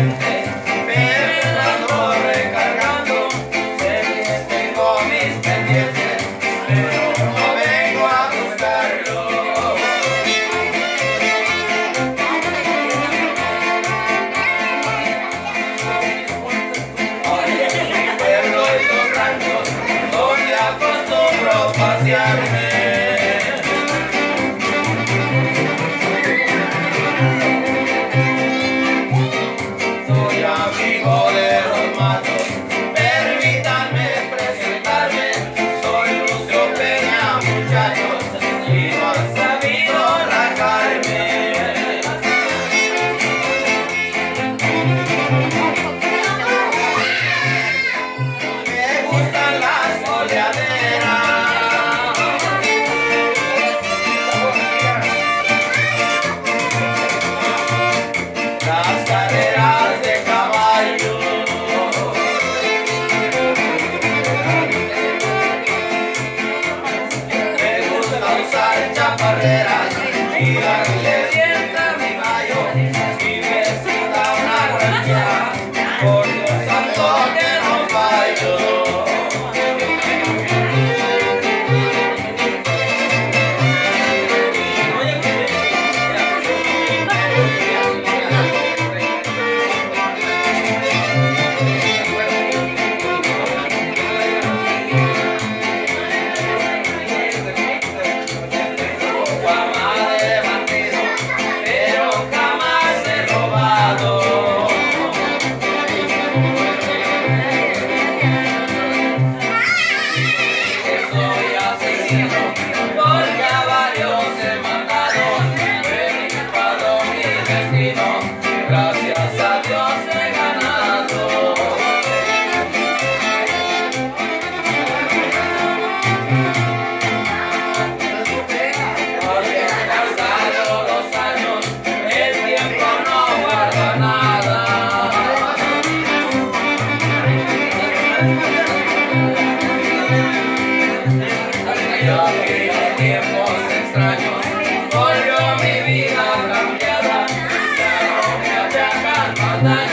Amen. Soy asesino por caballos de mandado, ven y mi destino. Gracias a Dios. aquellos tiempos extraños Volvió mi vida cambiada Ya no me atacan más